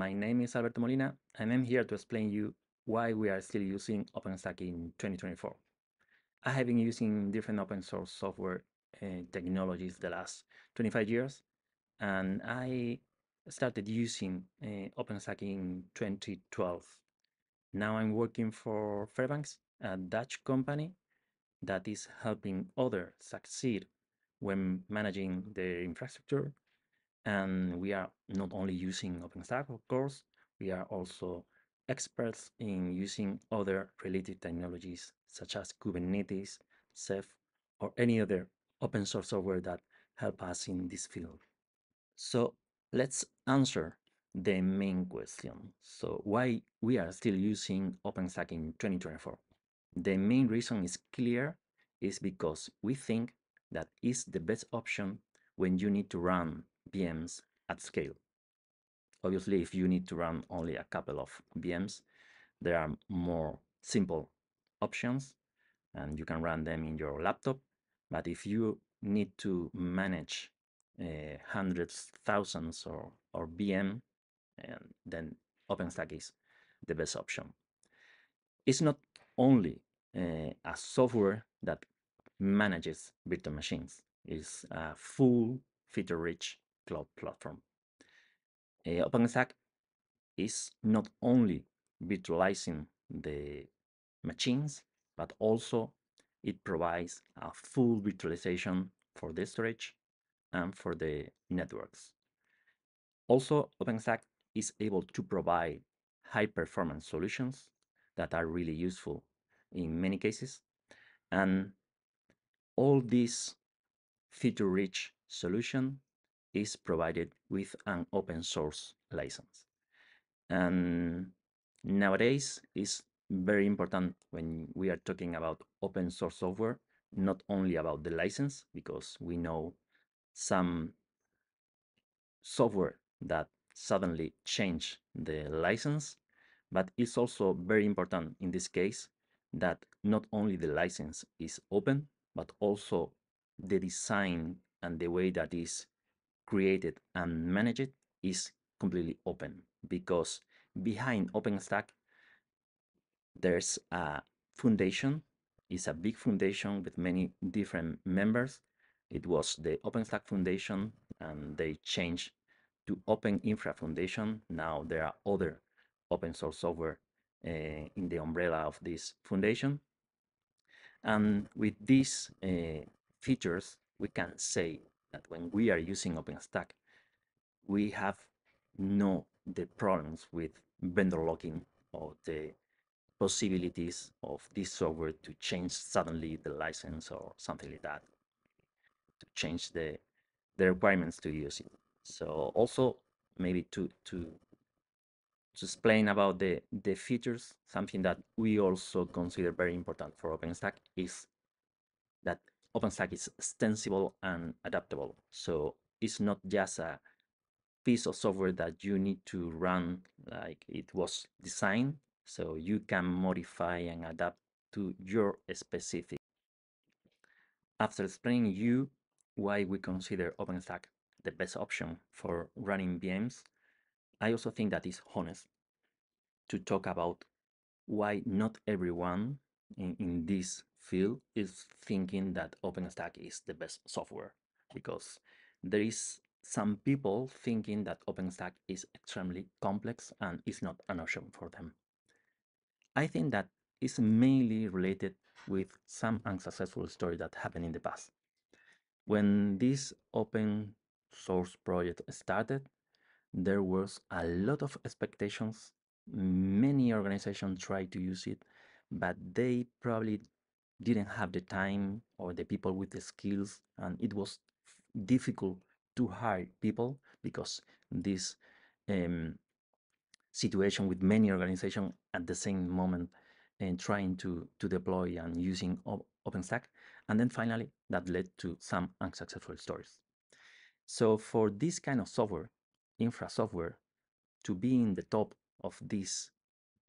my name is Alberto Molina, and I'm here to explain you why we are still using OpenStack in 2024. I have been using different open source software uh, technologies the last 25 years, and I started using uh, OpenStack in 2012. Now I'm working for Fairbanks, a Dutch company that is helping others succeed when managing their infrastructure and we are not only using OpenStack, of course, we are also experts in using other related technologies such as Kubernetes, Ceph, or any other open source software that help us in this field. So let's answer the main question. So why we are still using OpenStack in 2024? The main reason is clear is because we think that is the best option when you need to run VMs at scale. Obviously, if you need to run only a couple of VMs, there are more simple options and you can run them in your laptop. But if you need to manage uh, hundreds, thousands, or, or VM, and then OpenStack is the best option. It's not only uh, a software that manages virtual machines. It's a full feature-rich cloud platform. Uh, OpenStack is not only virtualizing the machines, but also it provides a full virtualization for the storage and for the networks. Also, OpenStack is able to provide high performance solutions that are really useful in many cases. And all these feature rich solution is provided with an open source license. And nowadays is very important when we are talking about open source software, not only about the license, because we know some software that suddenly change the license, but it's also very important in this case that not only the license is open, but also the design and the way that is created and managed is completely open because behind OpenStack there's a foundation. It's a big foundation with many different members. It was the OpenStack Foundation and they changed to Open Infra Foundation. Now there are other open source software uh, in the umbrella of this foundation. And with these uh, features, we can say that when we are using OpenStack, we have no the problems with vendor locking or the possibilities of this software to change suddenly the license or something like that to change the the requirements to use it. So also maybe to to to explain about the the features something that we also consider very important for OpenStack is that OpenStack is extensible and adaptable. So it's not just a piece of software that you need to run like it was designed. So you can modify and adapt to your specific. After explaining you why we consider OpenStack the best option for running VMs, I also think that it's honest to talk about why not everyone in, in this field is thinking that OpenStack is the best software because there is some people thinking that OpenStack is extremely complex and is not an option for them. I think that is mainly related with some unsuccessful story that happened in the past. When this open source project started, there was a lot of expectations. Many organizations tried to use it, but they probably didn't have the time or the people with the skills and it was difficult to hire people because this um, situation with many organizations at the same moment and trying to to deploy and using OpenStack and then finally that led to some unsuccessful stories. So for this kind of software, infra software, to be in the top of this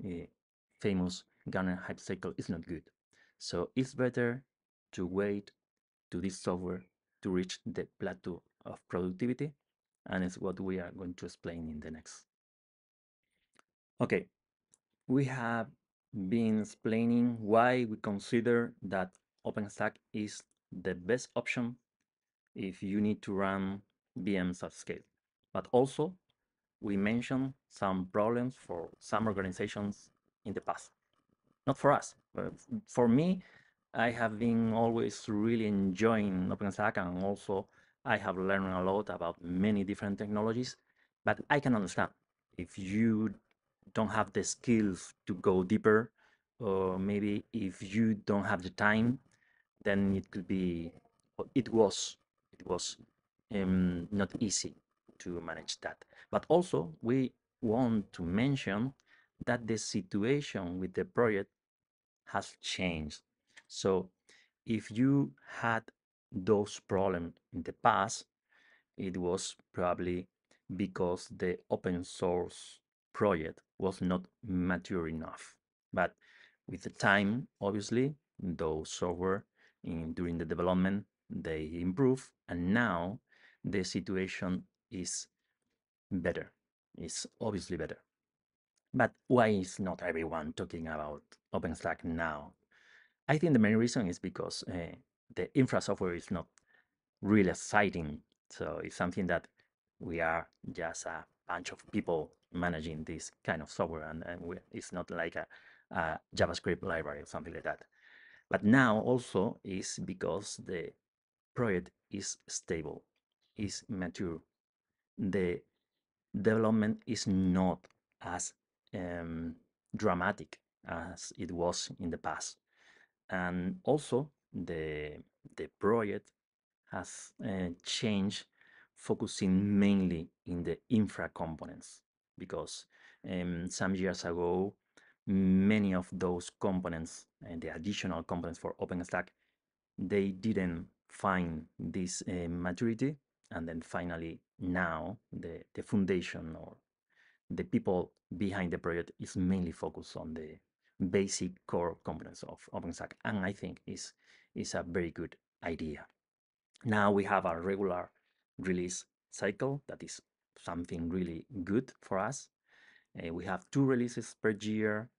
uh, famous Gartner hype cycle is not good. So it's better to wait to this software to reach the plateau of productivity and it's what we are going to explain in the next Okay, we have been explaining why we consider that OpenStack is the best option if you need to run VMs at scale. But also, we mentioned some problems for some organizations in the past. Not for us, but for me, I have been always really enjoying OpenStack and also I have learned a lot about many different technologies, but I can understand if you don't have the skills to go deeper, or maybe if you don't have the time, then it could be, it was, it was um, not easy to manage that. But also, we want to mention that the situation with the project has changed. So if you had those problems in the past, it was probably because the open source project was not mature enough. But with the time, obviously, those software in, during the development, they improve. And now the situation is better. It's obviously better. But why is not everyone talking about OpenStack now? I think the main reason is because uh, the infra software is not really exciting. So it's something that we are just a bunch of people managing this kind of software, and, and we, it's not like a, a, JavaScript library or something like that. But now also is because the project is stable, is mature. The development is not as um, dramatic as it was in the past. And also the, the project has uh, changed focusing mainly in the infra components because um, some years ago, many of those components and the additional components for OpenStack, they didn't find this uh, maturity. And then finally, now the, the foundation or the people behind the project is mainly focused on the basic core components of OpenStack. And I think is is a very good idea. Now we have a regular release cycle that is something really good for us. Uh, we have two releases per year.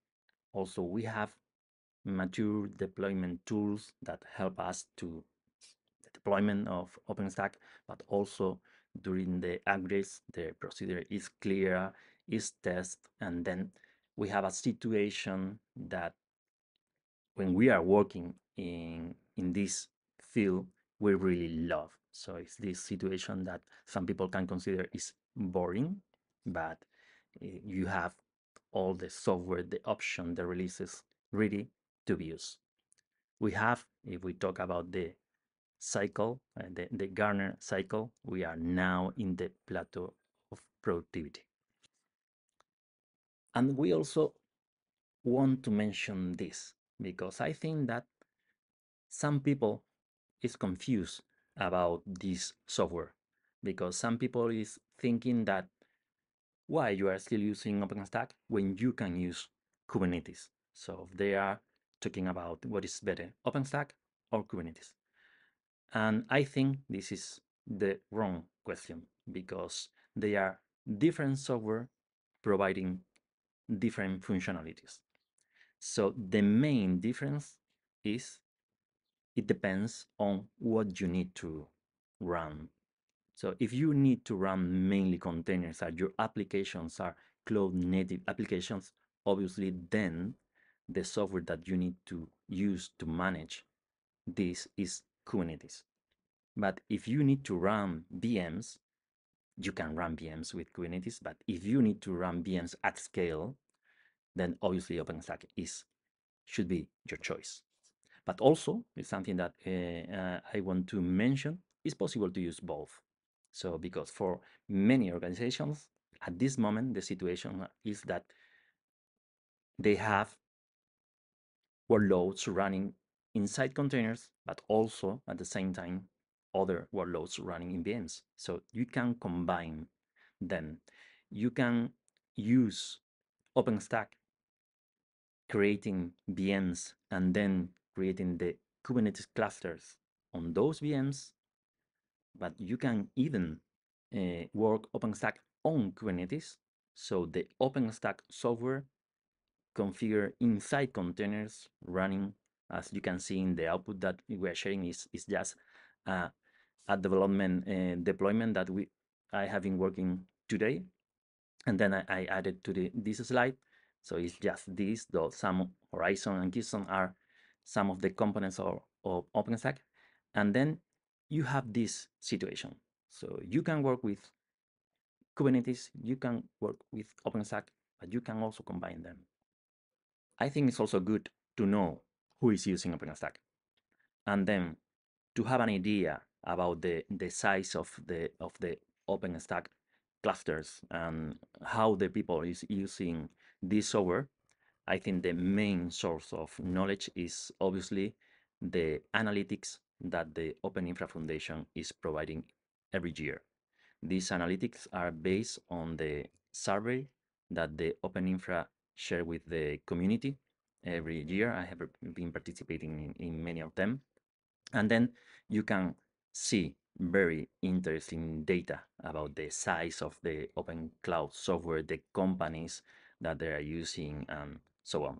Also, we have mature deployment tools that help us to the deployment of OpenStack, but also during the upgrades, the procedure is clear, is test, and then we have a situation that when we are working in in this field, we really love. So it's this situation that some people can consider is boring, but you have all the software, the option, the releases ready to be used. We have, if we talk about the cycle, uh, the, the Gartner cycle, we are now in the plateau of productivity. And we also want to mention this because I think that some people is confused about this software because some people is thinking that why you are still using OpenStack when you can use Kubernetes. So they are talking about what is better, OpenStack or Kubernetes. And I think this is the wrong question because they are different software providing different functionalities. So the main difference is it depends on what you need to run. So if you need to run mainly containers and your applications are cloud native applications, obviously then the software that you need to use to manage this is Kubernetes. But if you need to run VMs, you can run VMs with Kubernetes. But if you need to run VMs at scale, then obviously OpenStack is should be your choice. But also, it's something that uh, uh, I want to mention, it's possible to use both. So because for many organizations, at this moment, the situation is that they have workloads running inside containers, but also at the same time, other workloads running in VMs. So you can combine them. You can use OpenStack creating VMs and then creating the Kubernetes clusters on those VMs, but you can even uh, work OpenStack on Kubernetes So the OpenStack software configure inside containers running, as you can see in the output that we are sharing is, is just uh, a development uh, deployment that we I have been working today. And then I, I added to the this slide. So it's just this, though some Horizon and Keystone are some of the components of, of OpenStack. And then you have this situation. So you can work with Kubernetes, you can work with OpenStack, but you can also combine them. I think it's also good to know who is using OpenStack. And then to have an idea about the, the size of the of the OpenStack clusters and how the people is using this software, I think the main source of knowledge is obviously the analytics that the Open Infra Foundation is providing every year. These analytics are based on the survey that the Open Infra share with the community every year. I have been participating in, in many of them. And then you can see very interesting data about the size of the open cloud software, the companies that they are using, and so on.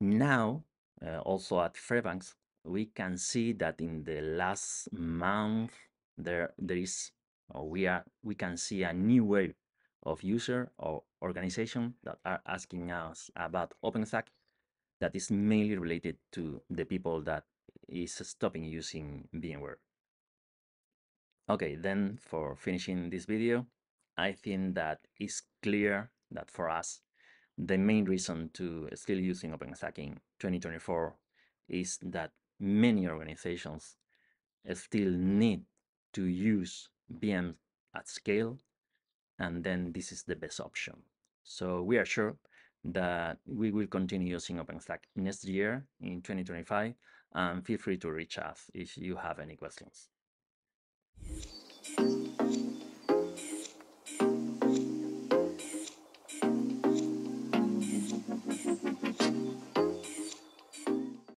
Now, uh, also at Fairbanks, we can see that in the last month there there is we are we can see a new wave of user or organization that are asking us about OpenStack that is mainly related to the people that is stopping using VMware. Okay, then for finishing this video, I think that it's clear that for us, the main reason to still using OpenStack in 2024 is that many organizations still need to use VM at scale, and then this is the best option. So we are sure that we will continue using OpenStack next year in 2025, um, feel free to reach us if you have any questions.